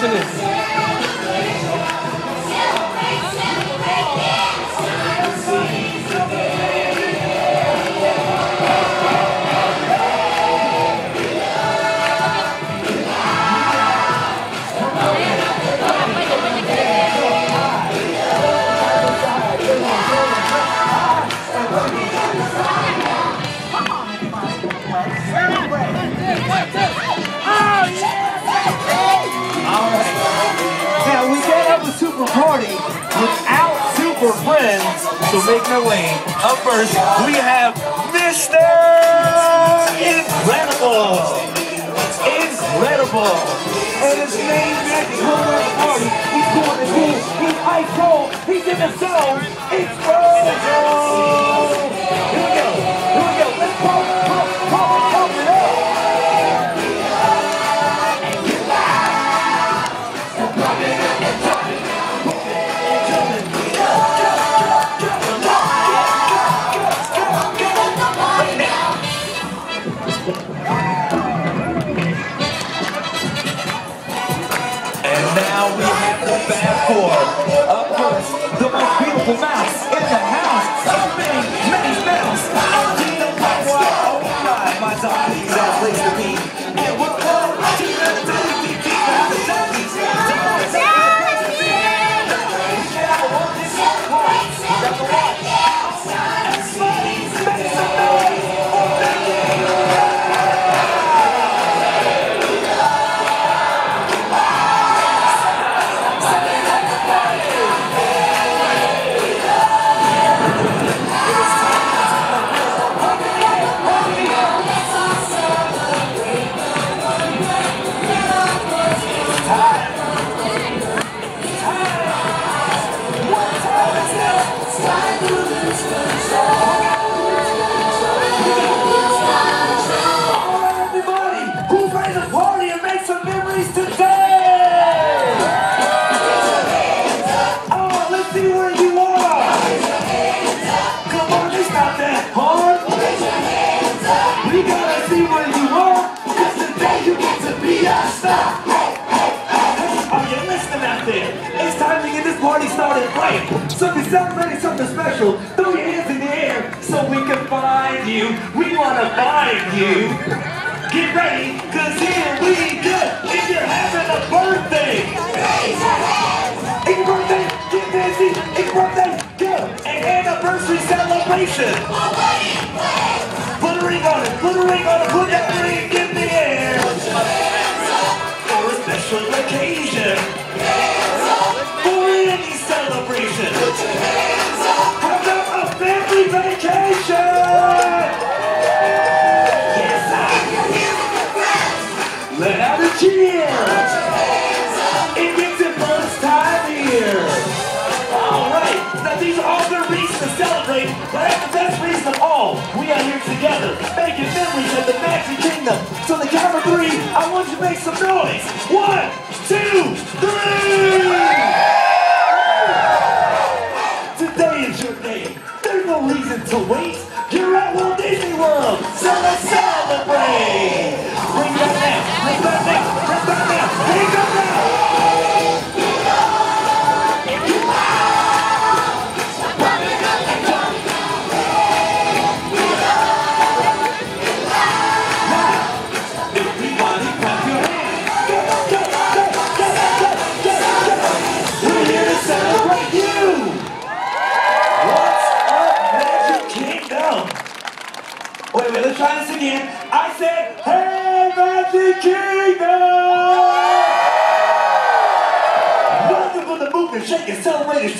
Listen super friends. So make our way up first, we have Mr. Incredible. Incredible. And his name is the party. He's going to cool. He's ice cold. He's in the zone. Incredible. Celebrating something special, throw your hands in the air so we can find you. We wanna find you. Get ready, cause here we go. If you're having a birthday, it's your birthday, get busy. It's your birthday, go. An anniversary celebration. Put a ring on it, put a ring on it, put that together, making memories of the Magic Kingdom. So the count of three, I want you to make some noise. One, two, three. Today is your day. There's no reason to wait.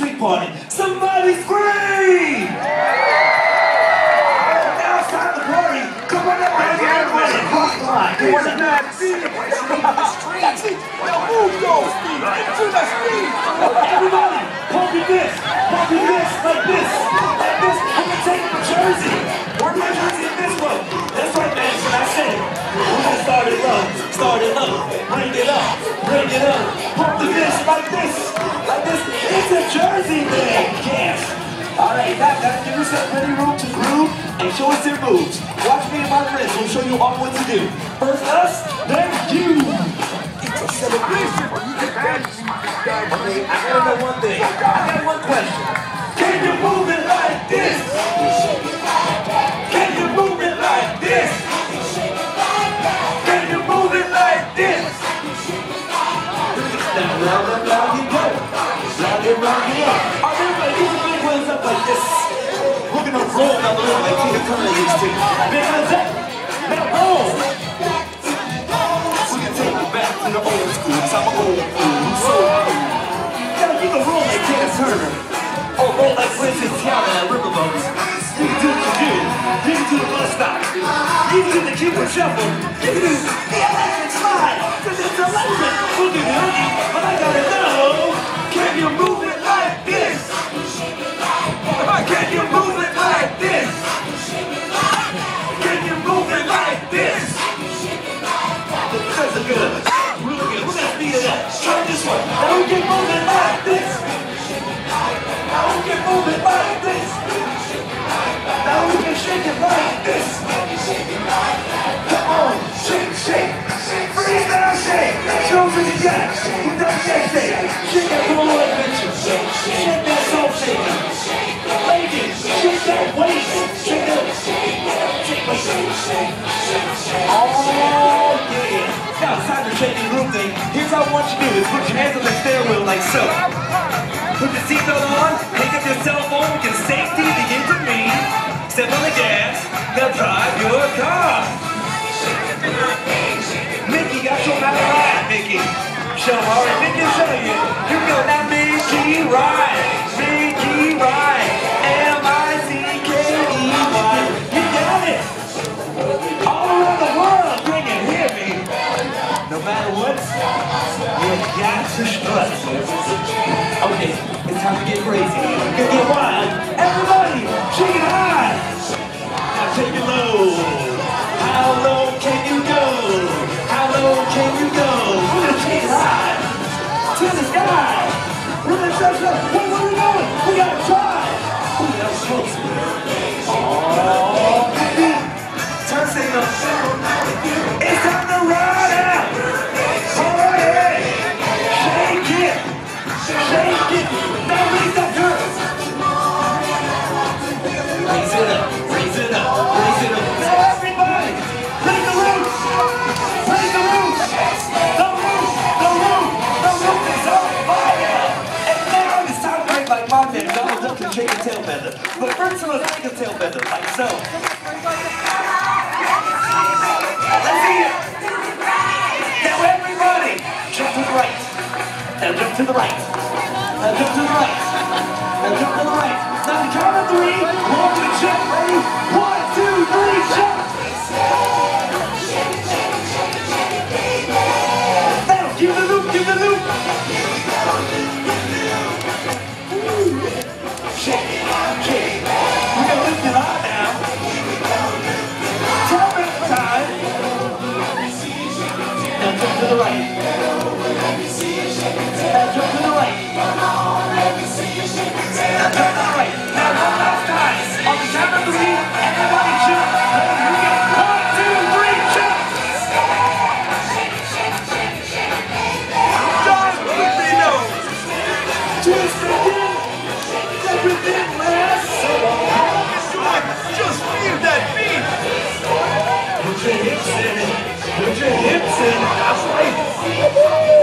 Street Party. Somebody scream! Now it's time to party. Come on up, Magic, everybody. Cross the line. Come on up. That's it. Now move those feet into the street. Everybody, pump your fist. Pump your fist like this. Yes. All right, now gotta give yourself plenty room to groove and show us your moves. Watch me and my friends. We'll show you all what to do. First us, then you. It's a celebration. I gotta know one thing. I got one question. Can you move? down low you can roll like Tina Turner. Or roll like Princess Tiana at Riverboat. You can do what you do. You the bus stop. You can the Cupid Shuffle. You can do the electric slide. Because it's electric. We'll do I want you to do is put your hands on the steering wheel like so. Put your seatbelt on, pick up your cell phone, because safety begins with me. Step on the gas, now drive your car. Mickey got your mouth right, Mickey. Show her, Mickey, show you. You know that Mickey ride. Mickey. bender. For the first one, I can tail bender, like so. Let's hear it. Now everybody, jump to the right. Jump to the right. Jump to the right. Jump to the right. Now count of three, one, two, jump, ready? One, two, three, jump. King. Put your hips in it. Put your hips in it. That's right.